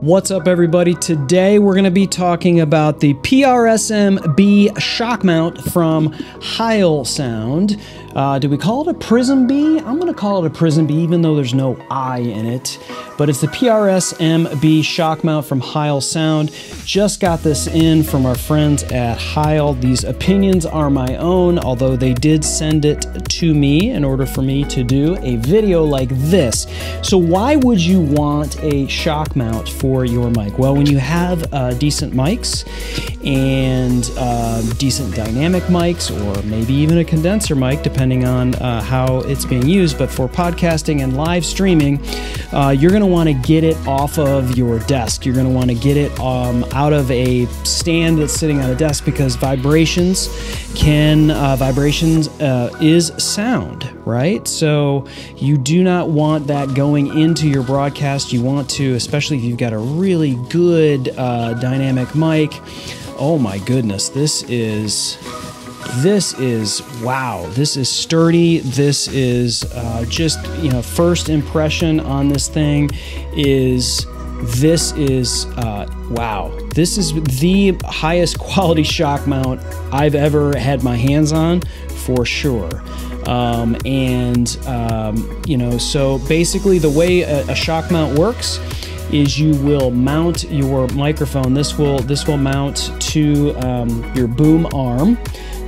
What's up, everybody? Today we're going to be talking about the PRSM B shock mount from Heil Sound. Uh, do we call it a Prism B? I'm going to call it a Prism B, even though there's no I in it. But it's the PRSM B shock mount from Heil Sound. Just got this in from our friends at Heil. These opinions are my own, although they did send it to me in order for me to do a video like this. So, why would you want a shock mount for your mic? Well, when you have uh, decent mics and uh, decent dynamic mics, or maybe even a condenser mic, depending on uh, how it's being used. But for podcasting and live streaming, uh, you're going to want to get it off of your desk. You're going to want to get it um, out of a stand that's sitting on a desk because vibrations can uh, vibrations uh, is sound, right? So you do not want that going into your broadcast. You want to, especially if you've got a really good uh, dynamic mic. Oh my goodness, this is this is wow. This is sturdy. This is uh, just, you know, first impression on this thing is this is uh, wow. This is the highest quality shock mount I've ever had my hands on for sure. Um, and um, you know, so basically, the way a, a shock mount works is you will mount your microphone. This will this will mount to um, your boom arm.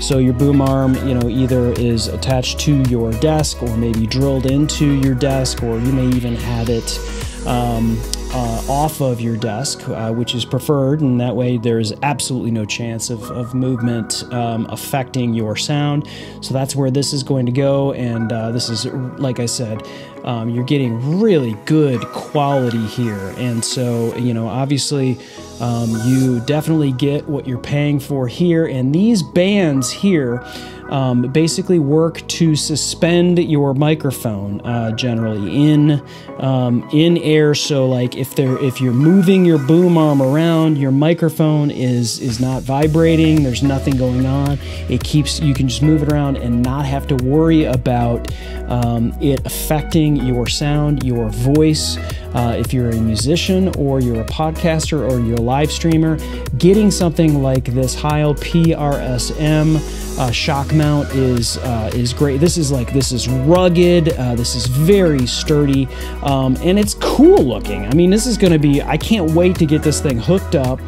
So your boom arm, you know, either is attached to your desk or maybe drilled into your desk, or you may even have it um, uh, off of your desk, uh, which is preferred, and that way there's absolutely no chance of, of movement um, affecting your sound. So that's where this is going to go, and uh, this is, like I said, um, you're getting really good quality here. And so, you know, obviously, um, you definitely get what you're paying for here. And these bands here, um, basically work to suspend your microphone uh, generally in um, in air. So like if they're if you're moving your boom arm around, your microphone is is not vibrating. There's nothing going on. It keeps you can just move it around and not have to worry about um, it affecting your sound, your voice. Uh, if you're a musician or you're a podcaster or you're a live streamer, getting something like this Heil PRSM uh, shock mount is uh, is great. This is like this is rugged. Uh, this is very sturdy, um, and it's cool looking. I mean, this is going to be. I can't wait to get this thing hooked up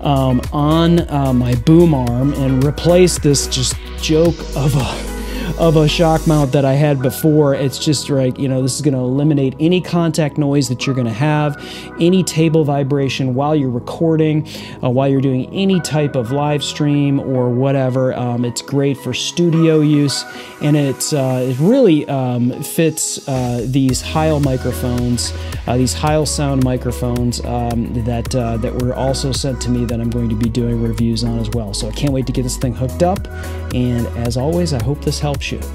um, on uh, my boom arm and replace this just joke of a of a shock mount that I had before. It's just like, you know, this is going to eliminate any contact noise that you're going to have, any table vibration while you're recording, uh, while you're doing any type of live stream or whatever. Um, it's great for studio use and it's, uh, it really um, fits uh, these Heil microphones, uh, these Heil sound microphones um, that, uh, that were also sent to me that I'm going to be doing reviews on as well. So I can't wait to get this thing hooked up. And as always, I hope this helps you.